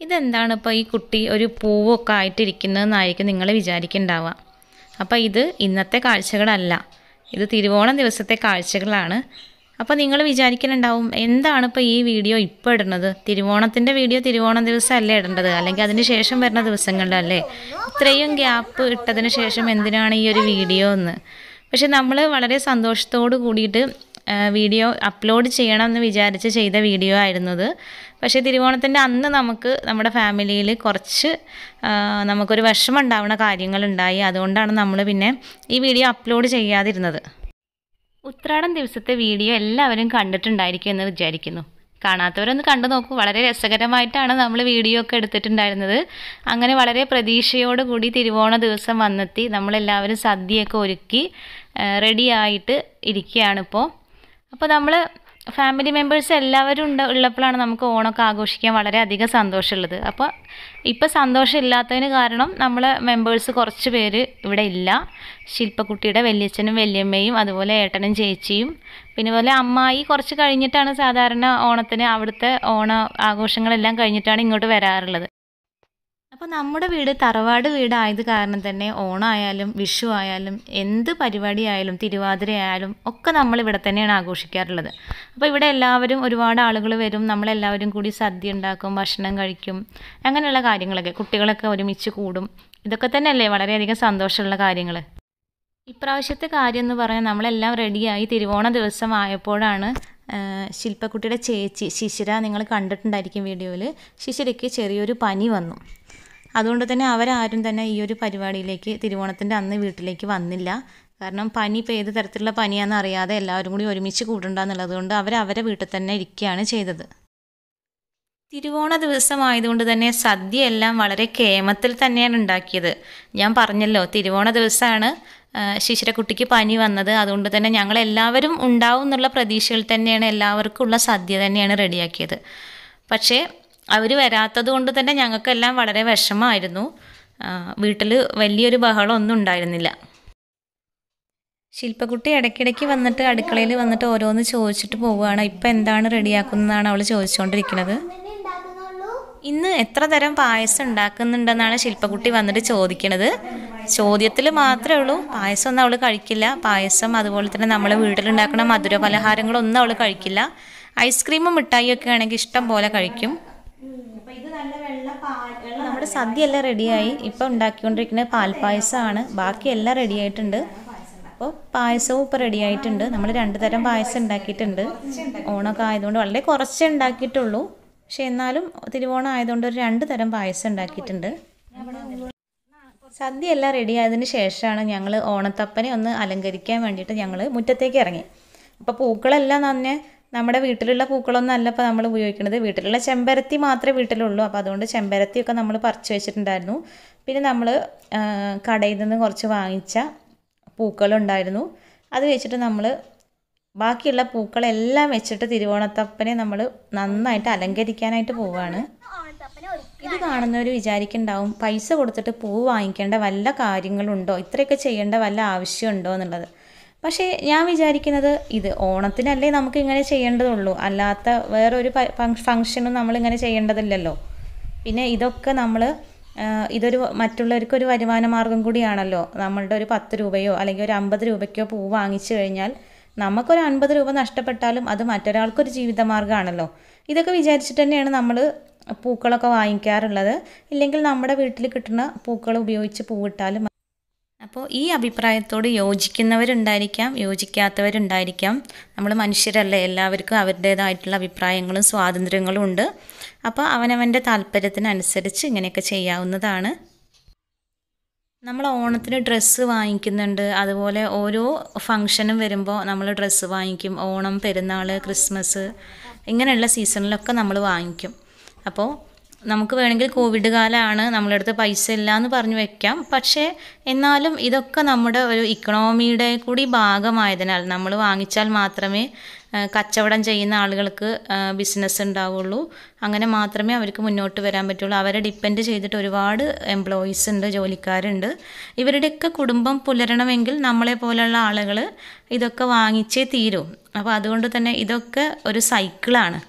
ഇതെന്താണ് ഇപ്പോൾ ഈ കുട്ടി ഒരു പൂവൊക്കെ ആയിട്ടിരിക്കുന്നതെന്നായിരിക്കും നിങ്ങൾ വിചാരിക്കുന്നുണ്ടാവുക അപ്പോൾ ഇത് ഇന്നത്തെ കാഴ്ചകളല്ല. ഇത് തിരുവോണം ദിവസത്തെ കാഴ്ചകളാണ്. അപ്പോൾ നിങ്ങൾ വിചാരിക്കുന്നുണ്ടാവും എന്താണ് ഇപ്പോൾ ഈ വീഡിയോ ഇപ്പോൾ ഇടുന്നത്? തിരുവോണത്തിന്റെ വീഡിയോ തിരുവോണം ദിവസം അല്ലേ ഇടേണ്ടത്? അല്ലെങ്കിൽ അതിന് ശേഷം വരുന്ന ദിവസങ്ങളിലല്ലേ ഇത്രയും ഗ്യാപ്പ് ഇട്ടതിന് ശേഷം എന്തിനാണ് ഈ ഒരു വീഡിയോ എന്ന്? പക്ഷെ നമ്മൾ വളരെ സന്തോഷത്തോട് കൂടിയിട്ട് വീഡിയോ അപ്ലോഡ് ചെയ്യണം എന്ന് വിചാരിച്ച് ചെയ്ത വീഡിയോ ആയിരുന്നത്. പക്ഷേ തിരുവോണത്തിന്റെ അന്ന് നമുക്ക് നമ്മുടെ ഫാമിലിയിൽ കുറച്ച് നമുക്കൊരു വിഷമം ഉണ്ടാവുന്ന കാര്യങ്ങളുണ്ടായി. അതുകൊണ്ടാണ് നമ്മൾ പിന്നെ ഈ വീഡിയോ അപ്ലോഡ് ചെയ്യാതിരുന്നത്. ഉത്രാടം ദിവസത്തെ വീഡിയോ എല്ലാവരും കണ്ടിട്ടുണ്ടായിരിക്കും എന്ന് വിചാരിക്കുന്നു. കാണാത്തവരൊന്ന് കണ്ടു നോക്കൂ. വളരെ രസകരമായിട്ടാണ് നമ്മൾ വീഡിയോ ഒക്കെ എടുത്തിട്ടുണ്ടായിരുന്നത്. അങ്ങനെ വളരെ പ്രതീക്ഷയോടുകൂടി തിരുവോണ ദിവസം വന്നെത്തി. നമ്മളെല്ലാവരും സദ്യയൊക്കെ ഒരുക്കി റെഡിയായിട്ട് ഇരിക്കുകയാണിപ്പോൾ അപ്പോൾ നമ്മൾ ഫാമിലി മെമ്പേഴ്സ് എല്ലാവരും ഉണ്ട് ഉള്ളപ്പോഴാണ് നമുക്ക് ഓണമൊക്കെ ആഘോഷിക്കാൻ വളരെയധികം സന്തോഷമുള്ളത്. അപ്പോൾ ഇപ്പോൾ സന്തോഷം ഇല്ലാത്തതിന് കാരണം നമ്മൾ മെമ്പേഴ്സ് കുറച്ച് പേര് ഇവിടെ ഇല്ല. ശില്പക്കുട്ടിയുടെ വല്യച്ഛനും വല്യമ്മയും അതുപോലെ ഏട്ടനും ചേച്ചിയും പിന്നെ പോലെ അമ്മായി കുറച്ച് കഴിഞ്ഞിട്ടാണ് സാധാരണ ഓണത്തിന് അവിടുത്തെ ഓണ ആഘോഷങ്ങളെല്ലാം കഴിഞ്ഞിട്ടാണ് ഇങ്ങോട്ട് വരാറുള്ളത്. അപ്പോൾ നമ്മുടെ വീട് തറവാട് വീടായത് കാരണം തന്നെ ഓണമായാലും വിഷു ആയാലും എന്ത് പരിപാടി ആയാലും തിരുവാതിര ആയാലും ഒക്കെ നമ്മൾ ഇവിടെ തന്നെയാണ് ആഘോഷിക്കാറുള്ളത്. അപ്പോൾ ഇവിടെ എല്ലാവരും ഒരുപാട് ആളുകൾ വരും നമ്മളെല്ലാവരും കൂടി സദ്യ ഉണ്ടാക്കും ഭക്ഷണം കഴിക്കും അങ്ങനെയുള്ള കാര്യങ്ങളൊക്കെ കുട്ടികളൊക്കെ ഒരുമിച്ച് കൂടും. ഇതൊക്കെ തന്നെയല്ലേ വളരെയധികം സന്തോഷമുള്ള കാര്യങ്ങൾ ഇപ്രാവശ്യത്തെ കാര്യം എന്ന് പറഞ്ഞാൽ നമ്മളെല്ലാം റെഡിയായി തിരുവോണ ദിവസം ആയപ്പോഴാണ് ശില്പക്കുട്ടിയുടെ ചേച്ചി ശിശിര നിങ്ങൾ കണ്ടിട്ടുണ്ടായിരിക്കും വീഡിയോയിൽ ശിശിരയ്ക്ക് ചെറിയൊരു പനി വന്നു. അതുകൊണ്ട് തന്നെ അവരാരും തന്നെ ഈ ഒരു പരിപാടിയിലേക്ക് തിരുവോണത്തിന്റെ അന്ന് വീട്ടിലേക്ക് വന്നില്ല. കാരണം പനി ഇപ്പോൾ ഏത് തരത്തിലുള്ള പനിയാണെന്ന് അറിയാതെ എല്ലാവരും കൂടി ഒരുമിച്ച് കൂട്ടുണ്ടെന്നുള്ളത് കൊണ്ട് അവർ അവരെ വീട്ടിൽ തന്നെ ഇരിക്കുകയാണ് ചെയ്തത്. തിരുവോണ ദിവസമായതുകൊണ്ട് തന്നെ സദ്യ എല്ലാം വളരെ കേമത്തിൽ തന്നെയാണ് ഉണ്ടാക്കിയത്. ഞാൻ പറഞ്ഞല്ലോ തിരുവോണ ദിവസമാണ് ശിശിരക്കുട്ടിക്ക് പനി വന്നത്. അതുകൊണ്ട് തന്നെ ഞങ്ങൾ എല്ലാവരും ഉണ്ടാവും എന്നുള്ള പ്രതീക്ഷയിൽ തന്നെയാണ് എല്ലാവർക്കും ഉള്ള സദ്യ തന്നെയാണ് റെഡിയാക്കിയത്. പക്ഷേ അവർ വരാത്തത് കൊണ്ട് തന്നെ ഞങ്ങൾക്കെല്ലാം വളരെ വിഷമമായിരുന്നു. വീട്ടിൽ വലിയൊരു ബഹളമൊന്നും ഉണ്ടായിരുന്നില്ല. ശില്പക്കുട്ടി ഇടയ്ക്കിടയ്ക്ക് വന്നിട്ട് അടുക്കളയിൽ വന്നിട്ട് ഓരോന്ന് ചോദിച്ചിട്ട് പോവുകയാണ്. ഇപ്പം എന്താണ് റെഡിയാക്കുന്നതാണ് അവൾ ചോദിച്ചുകൊണ്ടിരിക്കുന്നത്. ഇന്ന് എത്ര തരം പായസം ഉണ്ടാക്കുന്നുണ്ടെന്നാണ് ശില്പക്കുട്ടി വന്നിട്ട് ചോദിക്കണത്. ചോദ്യത്തിൽ മാത്രമേ ഉള്ളൂ. പായസം ഒന്നും അവൾ കഴിക്കില്ല. പായസം അതുപോലെ തന്നെ നമ്മൾ വീട്ടിലുണ്ടാക്കുന്ന മധുര പലഹാരങ്ങളൊന്നും അവൾ കഴിക്കില്ല. ഐസ്ക്രീമും മിഠായിയൊക്കെ ആണെങ്കിൽ ഇഷ്ടം പോലെ കഴിക്കും. നമ്മുടെ സദ്യ എല്ലാം റെഡിയായി. ഇപ്പം ഉണ്ടാക്കിക്കൊണ്ടിരിക്കുന്ന പാൽപ്പായസമാണ്. ബാക്കി എല്ലാം റെഡിയായിട്ടുണ്ട്. അപ്പോൾ പായസവും ഇപ്പോൾ റെഡി ആയിട്ടുണ്ട് നമ്മൾ രണ്ട് തരം പായസം ഉണ്ടാക്കിയിട്ടുണ്ട്. ഓണമൊക്കെ ആയതുകൊണ്ട് വളരെ കുറച്ചേ ഉണ്ടാക്കിയിട്ടുള്ളൂ. പക്ഷെ എന്നാലും തിരുവോണം ആയതുകൊണ്ട് ഒരു രണ്ട് തരം പായസം ഉണ്ടാക്കിയിട്ടുണ്ട്. സദ്യ എല്ലാം റെഡി ആയതിന് ശേഷമാണ് ഞങ്ങൾ ഓണത്തപ്പനെ ഒന്ന് അലങ്കരിക്കാൻ വേണ്ടിയിട്ട് ഞങ്ങൾ മുറ്റത്തേക്ക് ഇറങ്ങി. അപ്പോൾ പൂക്കളെല്ലാം തന്നെ നമ്മുടെ വീട്ടിലുള്ള പൂക്കളൊന്നും അല്ല ഇപ്പോൾ നമ്മൾ ഉപയോഗിക്കുന്നത് വീട്ടിലുള്ള ചെമ്പരത്തി മാത്രമേ വീട്ടിലുള്ളൂ. അപ്പോൾ അതുകൊണ്ട് ചെമ്പരത്തിയൊക്കെ നമ്മൾ പറിച്ചു വെച്ചിട്ടുണ്ടായിരുന്നു. പിന്നെ നമ്മൾ കടയിൽ നിന്ന് കുറച്ച് വാങ്ങിച്ച പൂക്കളുണ്ടായിരുന്നു. അത് വെച്ചിട്ട് നമ്മൾ ബാക്കിയുള്ള പൂക്കളെല്ലാം വെച്ചിട്ട് തിരുവോണത്തപ്പനെ നമ്മൾ നന്നായിട്ട് അലങ്കരിക്കാനായിട്ട് പോവുകയാണ് ഇത് കാണുന്നവർ വിചാരിക്കുന്നുണ്ടാവും പൈസ കൊടുത്തിട്ട് പൂ വാങ്ങിക്കേണ്ട വല്ല കാര്യങ്ങളുണ്ടോ? ഇത്രയൊക്കെ ചെയ്യേണ്ട വല്ല ആവശ്യമുണ്ടോ എന്നുള്ളത്. പക്ഷേ ഞാൻ വിചാരിക്കുന്നത് ഇത് ഓണത്തിനല്ലേ നമുക്ക് ഇങ്ങനെ ചെയ്യേണ്ടതുള്ളൂ. അല്ലാത്ത വേറൊരു ഫങ്ഷനും നമ്മളിങ്ങനെ ചെയ്യേണ്ടതില്ലല്ലോ. പിന്നെ ഇതൊക്കെ നമ്മൾ ഇതൊരു മറ്റുള്ളവർക്കൊരു വരുമാന മാർഗം കൂടിയാണല്ലോ. നമ്മളുടെ ഒരു പത്ത് രൂപയോ അല്ലെങ്കിൽ ഒരു അമ്പത് രൂപയ്ക്കോ പൂ വാങ്ങിച്ചു കഴിഞ്ഞാൽ നമുക്കൊരു അൻപത് രൂപ നഷ്ടപ്പെട്ടാലും അത് മറ്റൊരാൾക്കൊരു ജീവിതമാർഗമാണല്ലോ ഇതൊക്കെ വിചാരിച്ചിട്ട് തന്നെയാണ് നമ്മൾ പൂക്കളൊക്കെ വാങ്ങിക്കാറുള്ളത്. ഇല്ലെങ്കിൽ നമ്മുടെ വീട്ടിൽ കിട്ടുന്ന പൂക്കൾ ഉപയോഗിച്ച് പൂവിട്ടാലും അപ്പോൾ ഈ അഭിപ്രായത്തോട് യോജിക്കുന്നവരുണ്ടായിരിക്കാം യോജിക്കാത്തവരുണ്ടായിരിക്കാം. നമ്മൾ മനുഷ്യരല്ലേ എല്ലാവർക്കും അവരുടേതായിട്ടുള്ള അഭിപ്രായങ്ങളും സ്വാതന്ത്ര്യങ്ങളും ഉണ്ട്. അപ്പോൾ അവനവന്റെ താല്പര്യത്തിനനുസരിച്ച് ഇങ്ങനെയൊക്കെ ചെയ്യാവുന്നതാണ്. നമ്മൾ ഓണത്തിന് ഡ്രസ്സ് വാങ്ങിക്കുന്നുണ്ട്. അതുപോലെ ഓരോ ഫങ്ഷനും വരുമ്പോൾ നമ്മൾ ഡ്രസ്സ് വാങ്ങിക്കും. ഓണം പെരുന്നാൾ ക്രിസ്മസ് ഇങ്ങനെയുള്ള സീസണിലൊക്കെ നമ്മൾ വാങ്ങിക്കും. അപ്പോൾ നമുക്ക് വേണമെങ്കിൽ കോവിഡ് കാലമാണ് നമ്മളുടെ അടുത്ത് പൈസ ഇല്ല എന്ന് പറഞ്ഞു വെക്കാം. പക്ഷേ എന്നാലും ഇതൊക്കെ നമ്മുടെ ഒരു ഇക്കണോമിയുടെ കൂടി ഭാഗമായതിനാൽ നമ്മൾ വാങ്ങിച്ചാൽ മാത്രമേ കച്ചവടം ചെയ്യുന്ന ആളുകൾക്ക് ബിസിനസ് ഉണ്ടാവുള്ളൂ. അങ്ങനെ മാത്രമേ അവർക്ക് മുന്നോട്ട് വരാൻ പറ്റുള്ളൂ. അവരെ ഡിപ്പെൻഡ് ചെയ്തിട്ട് ഒരുപാട് എംപ്ലോയീസ് ഉണ്ട് ജോലിക്കാരുണ്ട്. ഇവരുടെയൊക്കെ കുടുംബം പുലരണമെങ്കിൽ നമ്മളെ പോലെയുള്ള ആളുകൾ ഇതൊക്കെ വാങ്ങിച്ചേ തീരും. അപ്പോൾ അതുകൊണ്ട് തന്നെ ഇതൊക്കെ ഒരു സൈക്കിളാണ്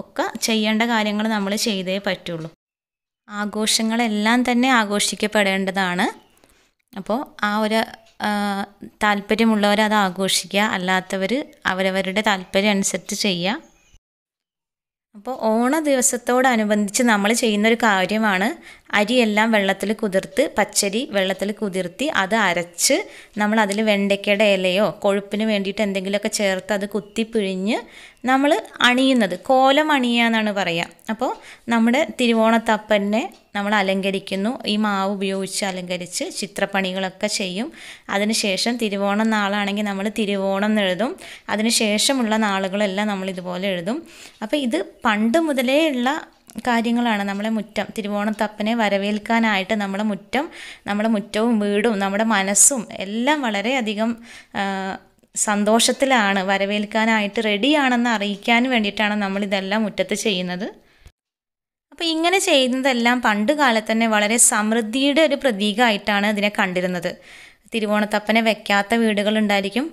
ഒക്കെ ചെയ്യേണ്ട കാര്യങ്ങൾ നമ്മൾ ചെയ്തേ പറ്റുള്ളൂ. ആഘോഷങ്ങളെല്ലാം തന്നെ ആഘോഷിക്കപ്പെടേണ്ടതാണ്. അപ്പോൾ ആ ഒരു താല്പര്യമുള്ളവർ അത് ആഘോഷിക്കുക അല്ലാത്തവർ അവരവരുടെ താല്പര്യം അനുസരിച്ച് ചെയ്യുക. അപ്പോൾ ഓണ ദിവസത്തോടനുബന്ധിച്ച് നമ്മൾ ചെയ്യുന്നൊരു കാര്യമാണ് അരിയെല്ലാം വെള്ളത്തിൽ കുതിർത്ത് പച്ചരി വെള്ളത്തിൽ കുതിർത്തി അത് അരച്ച് നമ്മൾ അതിൽ വെണ്ടയ്ക്കയുടെ ഇലയോ കൊഴുപ്പിന് വേണ്ടിയിട്ട് എന്തെങ്കിലുമൊക്കെ ചേർത്ത് അത് കുത്തി പിഴിഞ്ഞ് നമ്മൾ അണിയുന്നത്. കോലം അണിയുക എന്നാണ് പറയുക അപ്പോൾ നമ്മുടെ തിരുവോണത്തപ്പനെ നമ്മൾ അലങ്കരിക്കുന്നു. ഈ മാവ് ഉപയോഗിച്ച് അലങ്കരിച്ച് ചിത്രപ്പണികളൊക്കെ ചെയ്യും. അതിനുശേഷം തിരുവോണം നാളാണെങ്കിൽ നമ്മൾ തിരുവോണം എഴുതും. അതിന് ശേഷമുള്ള നാളുകളെല്ലാം നമ്മൾ ഇതുപോലെ എഴുതും. അപ്പോൾ ഇത് പണ്ട് മുതലേ ഉള്ള കാര്യങ്ങളാണ് നമ്മളെ മുറ്റം. തിരുവോണത്തപ്പനെ വരവേൽക്കാനായിട്ട് നമ്മളെ മുറ്റം നമ്മുടെ മുറ്റവും വീടും നമ്മുടെ മനസ്സും എല്ലാം വളരെയധികം സന്തോഷത്തിലാണ് വരവേൽക്കാനായിട്ട് റെഡിയാണെന്ന് അറിയിക്കാൻ വേണ്ടിയിട്ടാണ് നമ്മളിതെല്ലാം മുറ്റത്ത് ചെയ്യുന്നത്. അപ്പോൾ ഇങ്ങനെ ചെയ്യുന്നതെല്ലാം പണ്ട് കാലത്ത് തന്നെ വളരെ സമൃദ്ധിയുടെ ഒരു പ്രതീകമായിട്ടാണ് ഇതിനെ കണ്ടിരുന്നത്. തിരുവോണത്തപ്പനെ വെക്കാത്ത വീടുകളുണ്ടായിരിക്കും.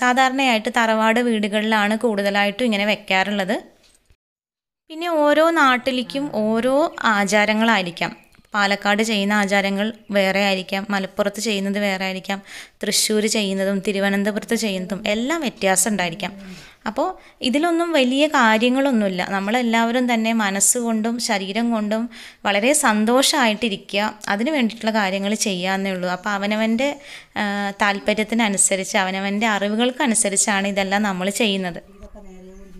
സാധാരണയായിട്ട് തറവാട് വീടുകളിലാണ് കൂടുതലായിട്ടും ഇങ്ങനെ വെക്കാറുള്ളത്. പിന്നെ ഓരോ നാട്ടിലേക്കും ഓരോ ആചാരങ്ങളായിരിക്കാം. പാലക്കാട് ചെയ്യുന്ന ആചാരങ്ങൾ വേറെ ആയിരിക്കാം. മലപ്പുറത്ത് ചെയ്യുന്നത് വേറെ ആയിരിക്കാം. തൃശ്ശൂർ ചെയ്യുന്നതും തിരുവനന്തപുരത്ത് ചെയ്യുന്നതും എല്ലാം വ്യത്യാസം ഉണ്ടായിരിക്കാം. അപ്പോൾ ഇതിലൊന്നും വലിയ കാര്യങ്ങളൊന്നുമില്ല. നമ്മളെല്ലാവരും തന്നെ മനസ്സുകൊണ്ടും ശരീരം കൊണ്ടും വളരെ സന്തോഷമായിട്ടിരിക്കുക അതിന് വേണ്ടിയിട്ടുള്ള കാര്യങ്ങൾ ചെയ്യാമെന്നേ ഉള്ളൂ. അപ്പോൾ അവനവന്റെ താല്പര്യത്തിനനുസരിച്ച് അവനവന്റെ അറിവുകൾക്കനുസരിച്ചാണ് ഇതെല്ലാം നമ്മൾ ചെയ്യുന്നത്.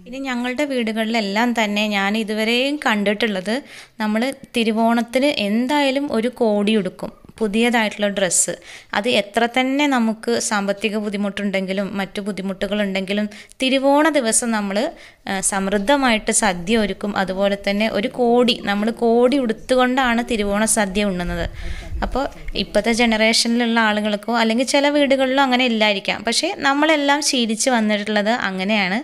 പിന്നെ ഞങ്ങളുടെ വീടുകളിലെല്ലാം തന്നെ ഞാൻ ഇതുവരെയും കണ്ടിട്ടുള്ളത് നമ്മൾ തിരുവോണത്തിന് എന്തായാലും ഒരു കോടി ഉടുക്കും പുതിയതായിട്ടുള്ള ഡ്രസ്സ് അത് എത്ര തന്നെ നമുക്ക് സാമ്പത്തിക ബുദ്ധിമുട്ടുണ്ടെങ്കിലും മറ്റു ബുദ്ധിമുട്ടുകളുണ്ടെങ്കിലും തിരുവോണ ദിവസം നമ്മൾ സമൃദ്ധമായിട്ട് സദ്യ ഒരുക്കും. അതുപോലെ തന്നെ ഒരു കോടി നമ്മൾ കോടി ഉടുത്തുകൊണ്ടാണ് തിരുവോണ സദ്യ ഉണ്ണുന്നത്. അപ്പോൾ ഇപ്പോഴത്തെ ജനറേഷനിലുള്ള ആളുകൾക്കോ അല്ലെങ്കിൽ ചില വീടുകളിലോ അങ്ങനെ ഇല്ലായിരിക്കാം. പക്ഷേ നമ്മളെല്ലാം ശീലിച്ച് വന്നിട്ടുള്ളത് അങ്ങനെയാണ്.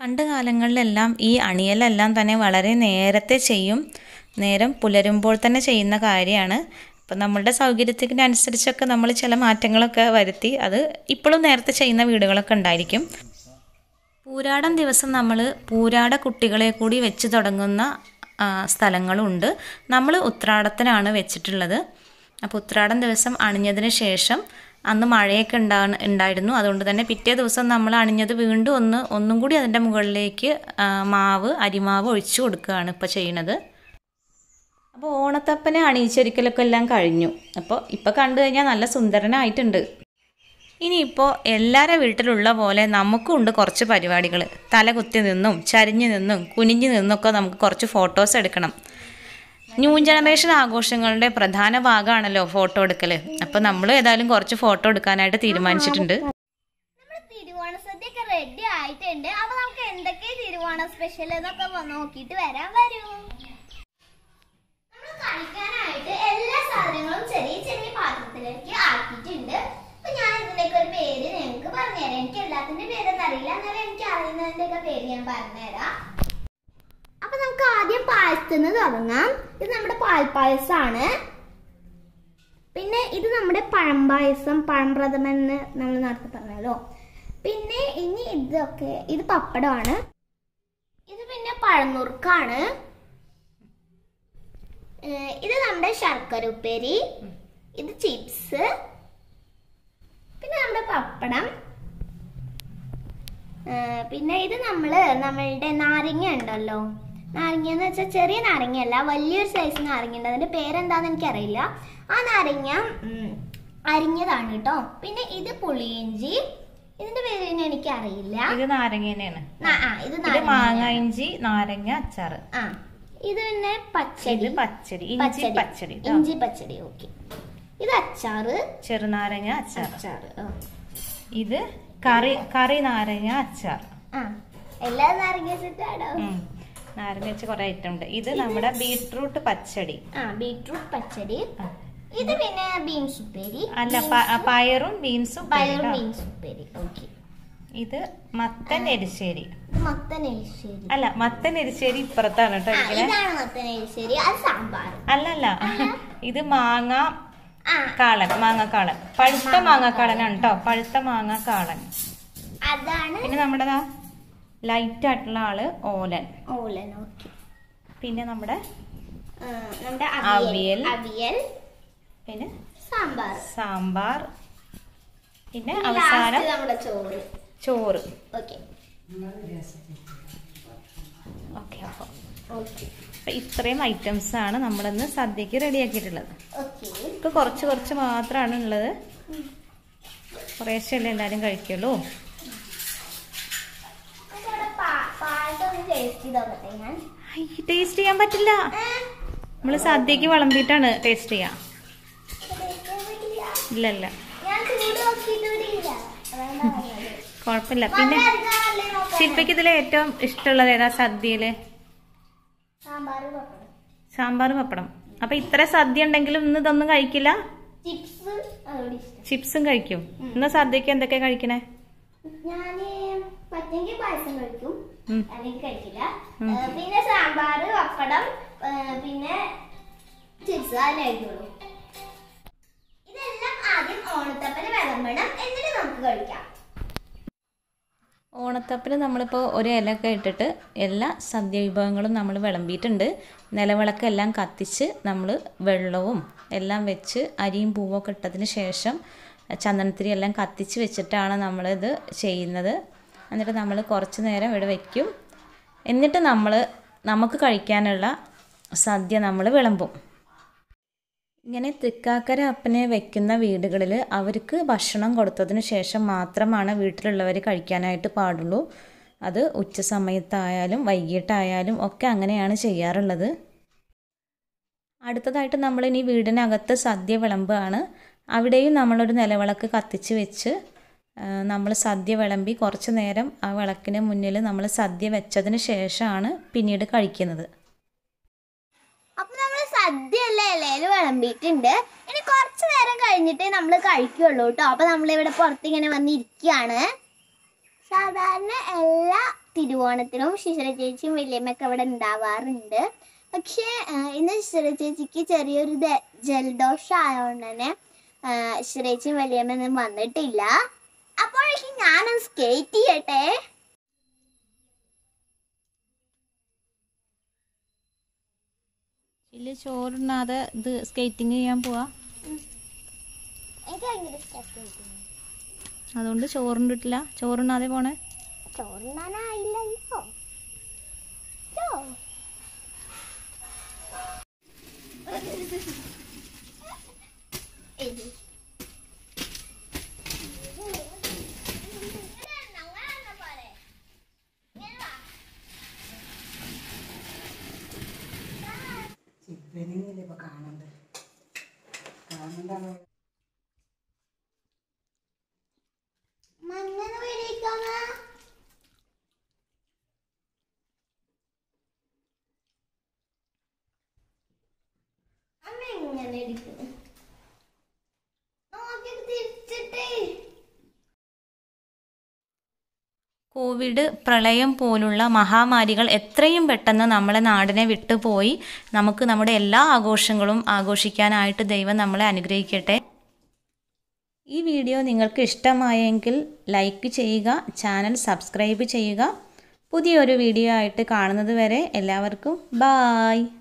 പണ്ട് കാലങ്ങളിലെല്ലാം ഈ അണിയലെല്ലാം തന്നെ വളരെ നേരത്തെ ചെയ്യും. നേരം പുലരുമ്പോൾ തന്നെ ചെയ്യുന്ന കാര്യമാണ്. അപ്പം നമ്മളുടെ സൗകര്യത്തിനനുസരിച്ചൊക്കെ നമ്മൾ ചില മാറ്റങ്ങളൊക്കെ വരുത്തി അത് ഇപ്പോഴും നേരത്തെ ചെയ്യുന്ന വീടുകളൊക്കെ ഉണ്ടായിരിക്കും. പൂരാടം ദിവസം നമ്മൾ പൂരാട കുട്ടികളെ കൂടി വെച്ച് തുടങ്ങുന്ന സ്ഥലങ്ങളുണ്ട്. നമ്മൾ ഉത്രാടത്തിനാണ് വെച്ചിട്ടുള്ളത്. അപ്പോൾ ഉത്രാടം ദിവസം അണിഞ്ഞതിന് ശേഷം അന്ന് മഴയൊക്കെ ഉണ്ടാ ഉണ്ടായിരുന്നു. അതുകൊണ്ട് തന്നെ പിറ്റേ ദിവസം നമ്മൾ അണിഞ്ഞത് വീണ്ടും ഒന്ന് ഒന്നും കൂടി അതിന്റെ മുകളിലേക്ക് മാവ് അരിമാവ് ഒഴിച്ചു കൊടുക്കുകയാണ് ഇപ്പോൾ ചെയ്യണത്. അപ്പോൾ ഓണത്തപ്പനെ അണിയിച്ചൊരിക്കലൊക്കെ എല്ലാം കഴിഞ്ഞു. അപ്പോൾ ഇപ്പോൾ കണ്ടു കഴിഞ്ഞാൽ നല്ല സുന്ദരനായിട്ടുണ്ട്. ഇനിയിപ്പോൾ എല്ലാവരുടെ വീട്ടിലുള്ള പോലെ നമുക്കും ഉണ്ട് കുറച്ച് പരിപാടികൾ. തല കുത്തി നിന്നും ചരിഞ്ഞു നിന്നും കുനിഞ്ഞു നിന്നൊക്കെ നമുക്ക് കുറച്ച് ഫോട്ടോസ് എടുക്കണം. ന്യൂ ജനറേഷൻ ആഘോഷങ്ങളുടെ പ്രധാന ഭാഗമാണല്ലോ ഫോട്ടോ എടുക്കൽ അപ്പോൾ നമ്മൾ ഏതായാലും കുറച്ച് ഫോട്ടോ എടുക്കാനായിട്ട് തീരുമാനിച്ചിട്ടുണ്ട്. തിരുവോണ സദ്യ ഒക്കെ റെഡി ആയിട്ടുണ്ട്. അപ്പൊ നമുക്ക് എന്തൊക്കെ തിരുവോണ സ്പെഷ്യൽ എന്നൊക്കെ നോക്കിയിട്ട് വരാൻ വരൂ. നമ്മൾ കളിക്കാനായിട്ട് എല്ലാ സാധനങ്ങളും ചെറിയ ചെറിയ പാത്രത്തിലേക്ക് ആക്കിയിട്ടുണ്ട്. അപ്പൊ ഞാൻ ഇതിന്റെയൊക്കെ ഒരു പേര് നിങ്ങൾക്ക് പറഞ്ഞുതരാം. എനിക്ക് എല്ലാത്തിന്റെ പേരൊന്നും അറിയില്ല. എന്നാലും എനിക്ക് അറിയുന്നതിന്റെ ഒക്കെ പേര് ഞാൻ പറഞ്ഞുതരാം. അപ്പൊ നമുക്ക് ആദ്യം പായസത്തിൽ നിന്ന് തുടങ്ങാം. ഇത് നമ്മുടെ പാൽപ്പായസമാണ് പിന്നെ ഇത് നമ്മുടെ പഴം പായസം പഴം പ്രഥമൻ എന്ന് നമ്മൾ നേരത്തെ പറഞ്ഞല്ലോ. പിന്നെ ഇനി ഇതൊക്കെ ഇത് പപ്പടമാണ്. ഇത് പിന്നെ പഴനുറുക്കാണ് ഇത് നമ്മുടെ ശർക്കര ഉപ്പേരി. ഇത് ചിപ്സ്. പിന്നെ നമ്മുടെ പപ്പടം. പിന്നെ ഇത് നമ്മൾ നമ്മളുടെ നാരങ്ങ ഉണ്ടല്ലോ. നാരങ്ങ എന്ന് വെച്ചാൽ ചെറിയ നാരങ്ങയല്ല വലിയൊരു സൈസ് നാരങ്ങ ഉണ്ട് അതിന്റെ പേരെന്താന്ന് എനിക്കറിയില്ല. ആ നാരങ്ങ അരിഞ്ഞതാണ് കേട്ടോ. പിന്നെ ഇത് പുളിയിഞ്ചി. ഇതിന്റെ പേര് തന്നെ എനിക്കറിയില്ല. ഇത് നാരങ്ങ തന്നെയാണ്. ആ ഇത് മാങ്ങ ഇഞ്ചി നാരങ്ങ അച്ചാറ്. ആ ഇത് പിന്നെ പച്ചടി. പച്ചടി. ഇഞ്ചി പച്ചടി. ഇഞ്ചി പച്ചടി ഓക്കെ. ഇത് അച്ചാറ്. ചെറുനാരങ്ങ അച്ചാർ അച്ചാറ് ഇത് കറി കറി നാരങ്ങ അച്ചാർ ആ എല്ലാ നാരങ്ങ സെറ്റാണോ. നാരങ്ങ വെച്ച് കുറെ ഐറ്റം ഉണ്ട്. ഇത് നമ്മുടെ ബീട്രൂട്ട് പച്ചടി. ആ ബീട്രൂട്ട് പച്ചടി. ഇത് പിന്നെ ബീൻസ് ഉപ്പേരി. അല്ല പയറും ബീൻസും പയറും ബീൻസ് ഉപ്പേരി. ഓക്കെ ഇത് മത്തൻ എരിശ്ശേരി. മത്തൻ എരിശ്ശേരി. അല്ല മത്തൻ എരിശ്ശേരി ഇപ്പുറത്താണ് കേട്ടോ ഇതാണ് മത്തൻ എരിശ്ശേരി. അത് സാമ്പാർ. അല്ലല്ല ഇത് മാങ്ങ കാളൻ മാങ്ങാക്കാളൻ. പഴുത്ത മാങ്ങാക്കാളനാണ് കേട്ടോ പഴുത്ത മാങ്ങ കാളൻ അതാണ് പിന്നെ നമ്മുടെ ലൈറ്റ് ആയിട്ടുള്ള ആൾ ഓലൻ. ഓലൻ ഓക്കെ പിന്നെ നമ്മുടെ നമ്മുടെ അവിയൽ. അവിയൽ പിന്നെ സാമ്പാർ. സാമ്പാർ. പിന്നെ അവസാനം നമ്മുടെ ചോറ്. ചോറ്. ഓക്കെ ഓക്കെ അപ്പോൾ അപ്പം ഇത്രയും ഐറ്റംസ് ആണ് നമ്മളിന്ന് സദ്യക്ക് റെഡിയാക്കിയിട്ടുള്ളത് ഇപ്പം കുറച്ച് കുറച്ച് മാത്രമാണ് ഉള്ളത്. കുറേശ്ശല്ലേ എല്ലാവരും കഴിക്കുള്ളൂ പാലത്തെ ഒന്ന് ടേസ്റ്റ് ചെയ്യാൻ പറ്റില്ല. നമ്മൾ സദ്യക്ക് വളമ്പിട്ടാണ് ടേസ്റ്റ് ചെയ്യാ. ഇല്ല. ഇല്ല ഞാൻ ചൂട് നോക്കിയിട്ടില്ല അതാണ് പറഞ്ഞത്. കുഴപ്പമില്ല പിന്നെ? ശില്പയ്ക്ക് ഇതിൽ ഏറ്റവും ഇഷ്ടമുള്ളത് ഏതാ സദ്യയിൽ? സാമ്പാർ പപ്പടം. അപ്പൊ ഇത്ര സദ്യ ഉണ്ടെങ്കിലും ഇന്ന് ഇതൊന്നും കഴിക്കില്ല? ചിപ്സ് കഴിക്കും. ഇന്ന് സദ്യക്ക് എന്തൊക്കെയാ കഴിക്കണേ? ഞാൻ പറ്റെങ്കിൽ പായസം കഴിക്കും. അല്ലെങ്കിൽ കഴിക്കില്ല പിന്നെ സാമ്പാർ പപ്പടം പിന്നെ ചിപ്സ് കഴിക്കുള്ളൂ ഇതെല്ലാം ആദ്യം ഓണത്തപ്പന് വിളമ്പണം എന്നിട്ട് നമുക്ക് കഴിക്കാം. ഓണത്തപ്പിന് നമ്മളിപ്പോൾ ഒരു ഇലയൊക്കെ ഇട്ടിട്ട് എല്ലാ സദ്യ വിഭവങ്ങളും നമ്മൾ വിളമ്പിയിട്ടുണ്ട്. നിലവിളക്കെല്ലാം കത്തിച്ച് നമ്മൾ വെള്ളവും എല്ലാം വെച്ച് അരിയും പൂവൊക്കെ ഇട്ടതിന് ശേഷം ചന്ദനത്തിരി എല്ലാം കത്തിച്ച് വെച്ചിട്ടാണ് നമ്മളിത് ചെയ്യുന്നത്. എന്നിട്ട് നമ്മൾ കുറച്ച് നേരം ഇവിടെ വയ്ക്കും എന്നിട്ട് നമ്മൾ നമുക്ക് കഴിക്കാനുള്ള സദ്യ നമ്മൾ വിളമ്പും. ഇങ്ങനെ തൃക്കാക്കര അപ്പനെ വെക്കുന്ന വീടുകളിൽ അവർക്ക് ഭക്ഷണം കൊടുത്തതിന് ശേഷം മാത്രമാണ് വീട്ടിലുള്ളവർ കഴിക്കാനായിട്ട് പാടുള്ളൂ. അത് ഉച്ച സമയത്തായാലും വൈകിട്ടായാലും ഒക്കെ അങ്ങനെയാണ് ചെയ്യാറുള്ളത്. അടുത്തതായിട്ട് നമ്മൾ വീടിനകത്ത് സദ്യ വിളമ്പാണ്. അവിടെയും നമ്മളൊരു നിലവിളക്ക് കത്തിച്ച് വെച്ച് നമ്മൾ സദ്യ വിളമ്പി കുറച്ച് നേരം ആ വിളക്കിന് മുന്നിൽ നമ്മൾ സദ്യ വെച്ചതിന് ശേഷമാണ് പിന്നീട് കഴിക്കുന്നത്. അപ്പൊ നമ്മൾ സദ്യ അല്ലേ ഇലയിൽ വിളമ്പിയിട്ടുണ്ട്. ഇനി കുറച്ച് നേരം കഴിഞ്ഞിട്ടേ നമ്മൾ കഴിക്കുള്ളൂ കേട്ടോ. അപ്പൊ നമ്മൾ ഇവിടെ പുറത്ത് ഇങ്ങനെ വന്നിരിക്കുകയാണ്. സാധാരണ എല്ലാ തിരുവോണത്തിനും ശിശിര ചേച്ചിയും വലിയമ്മയൊക്കെ ഇവിടെ ഉണ്ടാവാറുണ്ട്. പക്ഷേ ഇന്ന് ശിശിര ചേച്ചിക്ക് ചെറിയൊരു ജലദോഷം ആയതുകൊണ്ട് തന്നെ ആ, ശിശിര ചേച്ചിയും വല്യമ്മയൊന്നും വന്നിട്ടില്ല. അപ്പോഴേക്കും ഞാനൊന്ന് സ്കേറ്റ് ചെയ്യട്ടെ? ഇല്ല ചോറുണ്ണാതെ ഇത് സ്കേറ്റിംഗ് ചെയ്യാൻ പോവാ. അതുകൊണ്ട് ചോറുണ്ടിട്ടില്ല. ചോറുണ്ണാതെ പോണേ. ചോറുണ്ണാനായില്ലല്ലോ തിരിച്ചിട്ടേ. കോവിഡ് പ്രളയം പോലുള്ള മഹാമാരികൾ എത്രയും പെട്ടെന്ന് നമ്മളെ നാടിനെ വിട്ടുപോയി. നമുക്ക് നമ്മുടെ എല്ലാ ആഘോഷങ്ങളും ആഘോഷിക്കാനായിട്ട് ദൈവം നമ്മളെ അനുഗ്രഹിക്കട്ടെ. ഈ വീഡിയോ നിങ്ങൾക്ക് ഇഷ്ടമായെങ്കിൽ ലൈക്ക് ചെയ്യുക ചാനൽ സബ്സ്ക്രൈബ് ചെയ്യുക. പുതിയൊരു വീഡിയോ ആയിട്ട് കാണുന്നത് വരെ എല്ലാവർക്കും ബായ്.